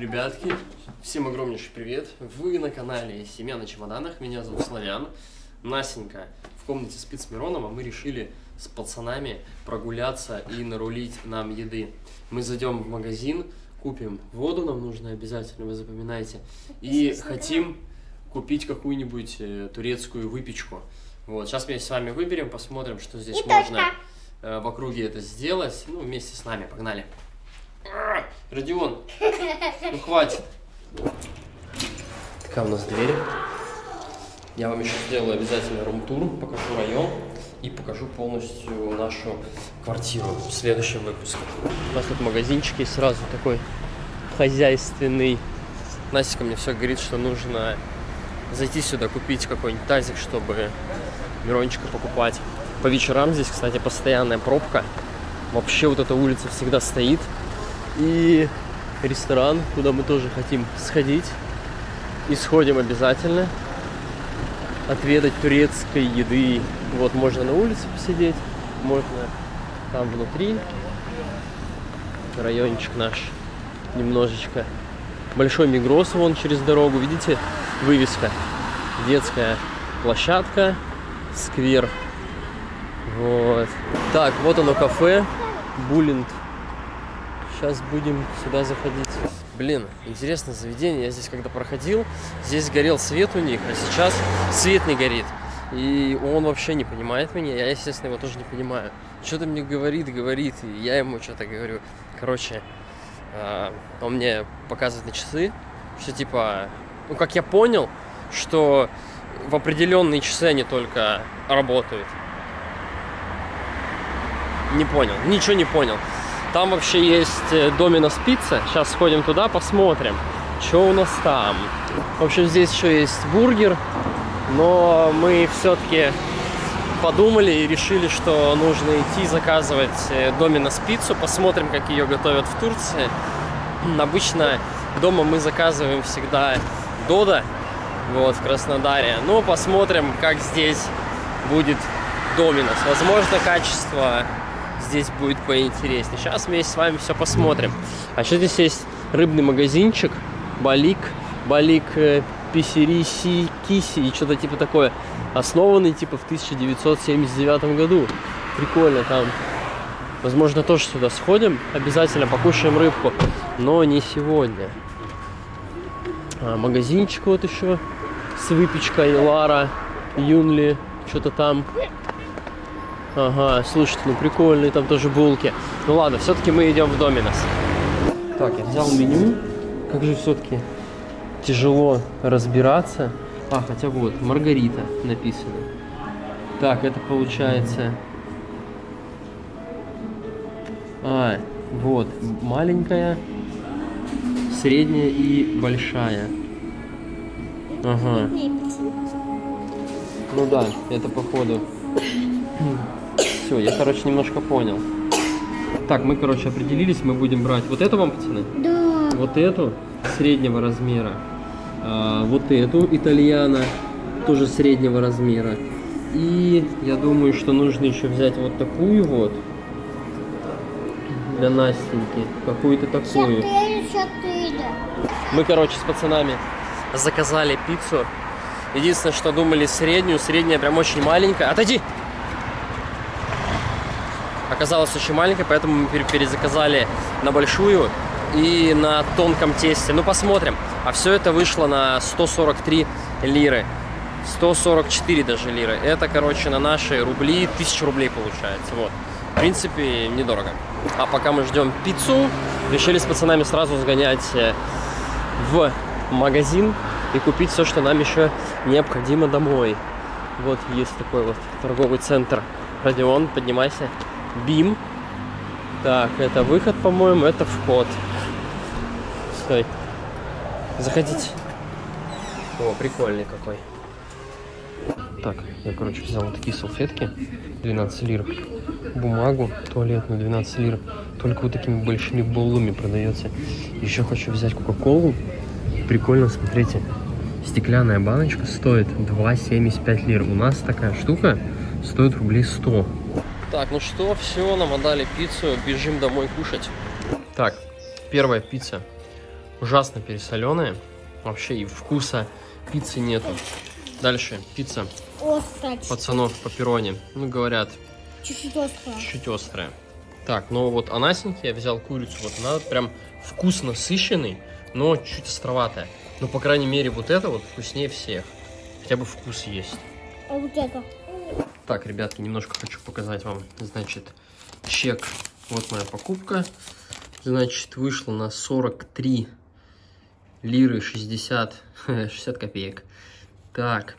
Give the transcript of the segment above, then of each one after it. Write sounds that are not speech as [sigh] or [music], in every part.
Ребятки, всем огромнейший привет. Вы на канале Семья на чемоданах. Меня зовут Славян. Насенька в комнате спит с Мироном, а мы решили с пацанами прогуляться и нарулить нам еды. Мы зайдем в магазин, купим воду, нам нужно обязательно, вы запоминайте. И хотим купить какую-нибудь э, турецкую выпечку. Вот, сейчас мы с вами выберем, посмотрим, что здесь И можно только. э, в округе это сделать. Ну, вместе с нами, погнали. Родион, ну хватит. Такая у нас дверь. Я вам еще сделаю обязательно рум-тур, покажу район и покажу полностью нашу квартиру в следующем выпуске. У нас тут магазинчик есть сразу такой хозяйственный. Настя мне все говорит, что нужно зайти сюда, купить какой-нибудь тазик, чтобы Мирончика покупать. По вечерам здесь, кстати, постоянная пробка. Вообще вот эта улица всегда стоит. И ресторан, куда мы тоже хотим сходить. И сходим обязательно. Отведать турецкой еды. Вот можно на улице посидеть, можно там внутри. Райончик наш немножечко. Большой Мигрос вон через дорогу, видите, вывеска. Детская площадка, сквер. Вот. Так, вот оно кафе, Буллинд. Сейчас будем сюда заходить. Блин, интересное заведение. Я здесь когда проходил, здесь горел свет у них, а сейчас свет не горит. И он вообще не понимает меня, я, естественно, его тоже не понимаю. Что-то мне говорит, говорит, и я ему что-то говорю. Короче, а, он мне показывает на часы, что типа, ну как я понял, что в определенные часы они только работают. Не понял, ничего не понял. Там вообще есть э, Доминос Пицца. Сейчас сходим туда, посмотрим, что у нас там. В общем, здесь еще есть бургер, но мы все-таки подумали и решили, что нужно идти заказывать э, Доминос пиццу. Посмотрим, как ее готовят в Турции. Обычно дома мы заказываем всегда Дода, вот, в Краснодаре. Но посмотрим, как здесь будет Доминос. Возможно, качество здесь будет поинтереснее. Сейчас вместе с вами все посмотрим. А что здесь есть рыбный магазинчик, Балик, Балик э, Писериси Киси и что-то типа такое. Основанный типа в 1979 году. Прикольно там. Возможно, тоже сюда сходим. Обязательно покушаем рыбку. Но не сегодня. А, магазинчик вот еще с выпечкой Лара, Юнли, что-то там. Ага, слушайте, ну прикольные там тоже булки. Ну ладно, все-таки мы идем в Доминос. Так, я взял меню. Как же все-таки тяжело разбираться. А, хотя вот, Маргарита написано. Так, это получается... А, вот, маленькая, средняя и большая. Ага. Ну да, это походу. Все, я, короче, немножко понял. Так, мы, короче, определились, мы будем брать вот эту вам, пацаны? Да. Вот эту среднего размера. А, вот эту итальяна тоже среднего размера. И я думаю, что нужно еще взять вот такую вот для Настеньки. Какую-то такую. Четыре, четыре. Мы, короче, с пацанами заказали пиццу. Единственное, что думали среднюю. Средняя прям очень маленькая. Отойди! Оказалась очень маленькая, поэтому мы пере- перезаказали на большую и на тонком тесте. Ну, посмотрим. А все это вышло на 143 лиры. 144 даже лиры. Это, короче, на наши рубли 1000 рублей получается. Вот. В принципе, недорого. А пока мы ждем пиццу, решили с пацанами сразу сгонять э, в магазин и купить все, что нам еще необходимо домой. Вот есть такой вот торговый центр. Родион, поднимайся. Бим. Так, это выход, по-моему, это вход. Стой. Заходите. О, прикольный какой. Так, я, короче, взял вот такие салфетки. 12 лир. Бумагу туалетную 12 лир. Только вот такими большими боллами продается. Еще хочу взять кока-колу. Прикольно, смотрите. Стеклянная баночка стоит 2,75 лир. У нас такая штука стоит рублей 100. Так, ну что, все, нам отдали пиццу, бежим домой кушать. Так, первая пицца. ужасно пересоленые. Вообще и вкуса пиццы нету. Дальше пицца Остро. пацанов по перроне. Ну, говорят, Чуть-чуть остро. чуть острая. Так, ну вот анасеньки я взял курицу. Вот она прям вкус насыщенный, но чуть островатая. Но, по крайней мере, вот это вот вкуснее всех. Хотя бы вкус есть. А вот это? Так, ребятки, немножко хочу показать вам, значит, чек. Вот моя покупка. Значит, вышло на 43 лиры 60, 60 [laughs] копеек. Так,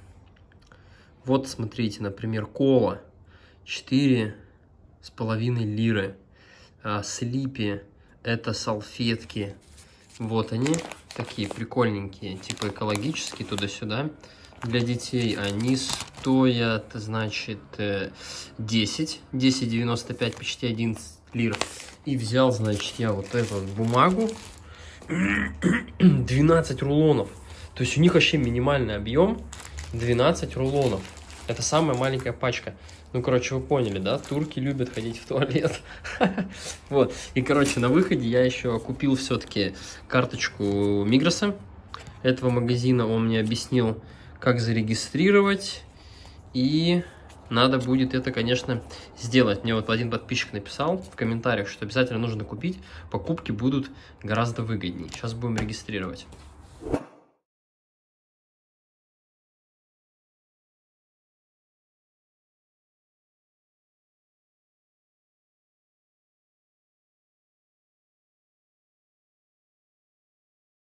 вот смотрите, например, кола 4 с половиной лиры. А, слипи это салфетки. Вот они, такие прикольненькие, типа экологические, туда-сюда. Для детей они стоят, значит, э, 10, 10,95, почти 11 лир. И взял, значит, я вот эту бумагу, 12 рулонов. То есть у них вообще минимальный объем 12 рулонов. Это самая маленькая пачка. Ну, короче, вы поняли, да? Турки любят ходить в туалет. [laughs] Вот. И, короче, на выходе я еще купил все-таки карточку Мигроса. Этого магазина он мне объяснил, как зарегистрировать. И надо будет это, конечно, сделать. Мне вот один подписчик написал в комментариях, что обязательно нужно купить. Покупки будут гораздо выгоднее. Сейчас будем регистрировать.